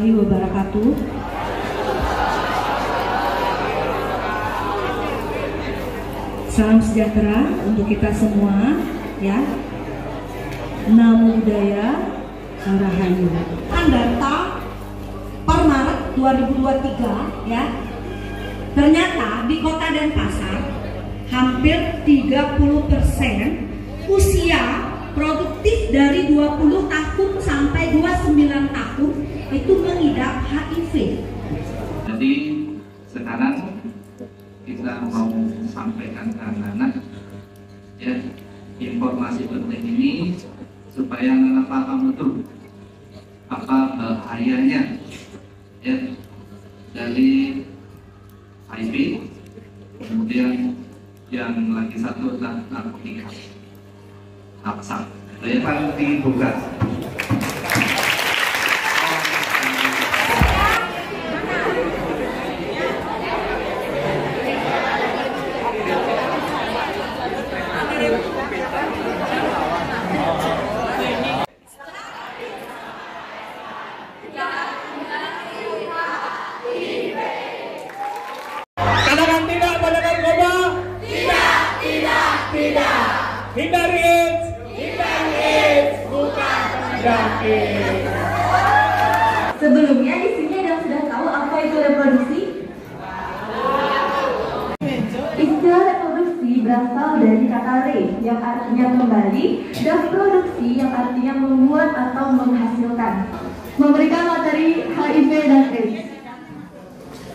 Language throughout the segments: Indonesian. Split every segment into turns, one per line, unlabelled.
warahmatullahi wabarakatuh. Salam sejahtera untuk kita semua, ya. Namo Buddhaya, Rahayu. Data per Maret 2023, ya. Ternyata di Kota Denpasar hampir 30% usia produktif dari 20 tahun sampai 29 tahun itu mengidap HIV.
Jadi sekarang kita mau sampaikan ke anak-anak ya informasi penting ini supaya anak paham betul apa bahayanya ya dari HIV kemudian yang lagi satu adalah narkotika Aksa. Depan dibuka.
Tidak. Hindari AIDS. Hindari AIDS. Bukan penyakit.
Sebelumnya di sini ada yang sudah tahu apa itu reproduksi? Istilah reproduksi berasal dari kata re yang artinya kembali dan produksi yang artinya membuat atau menghasilkan. Memberikan materi HIV dan AIDS.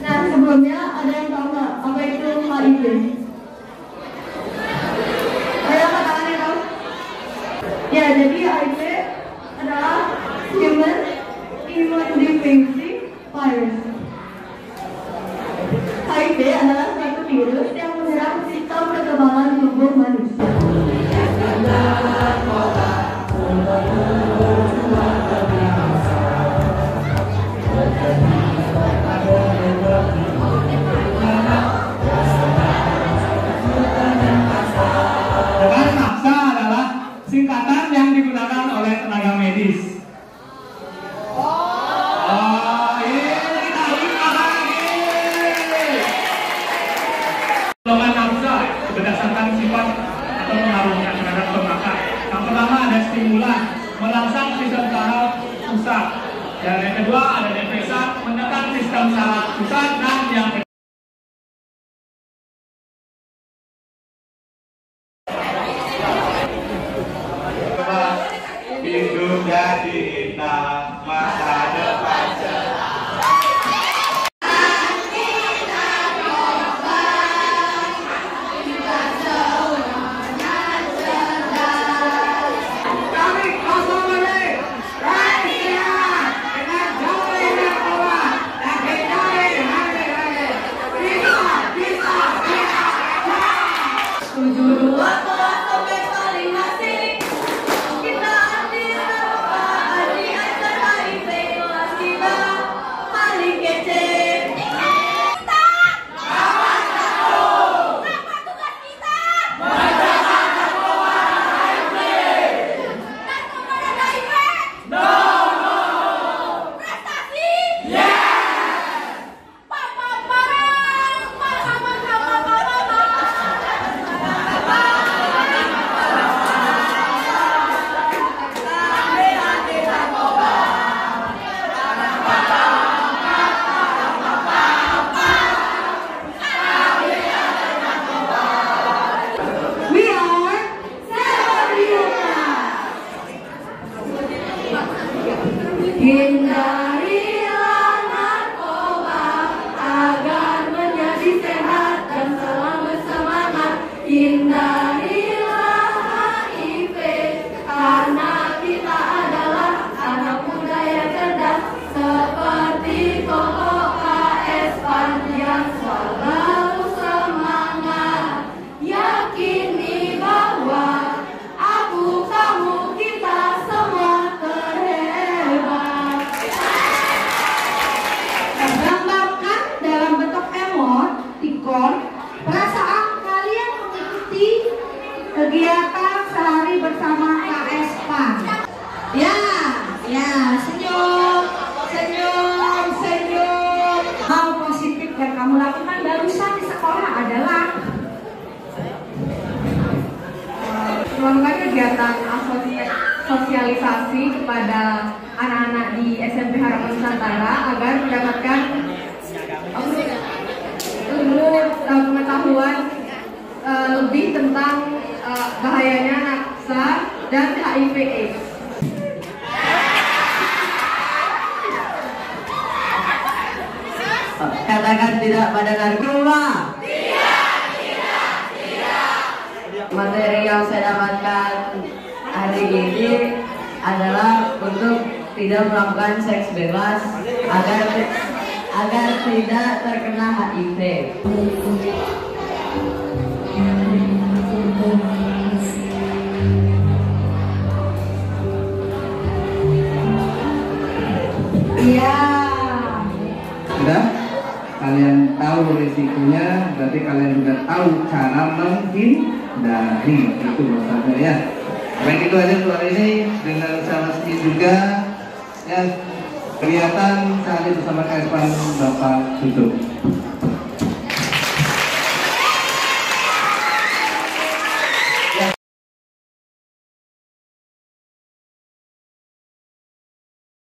Nah sebelumnya ada yang tahu apa itu HIV?
Stimulan, merangsang sistem saraf pusat. Dan yang kedua ada depresa, menekan sistem saraf pusat. Dan yang ketiga
hidup jadi
in the
kegiatan sosialisasi kepada anak-anak di SMP Harapan Nusantara agar mendapatkan ilmu uh, pengetahuan uh, lebih tentang uh, bahayanya naksa dan HIV AIDS.
Katakan tidak pada narkoba. Tidak, tidak, tidak. Materi yang saya dapatkan hari ini adalah untuk tidak melakukan seks bebas agar agar tidak terkena HIV.
Iya.
Sudah? Kalian tahu risikonya, berarti kalian juga tahu cara menghindari itu maksudnya ya. Baik itu aja untuk ini dengan sedikit juga ya kelihatan kali bersama Kaispan Bapak tutup.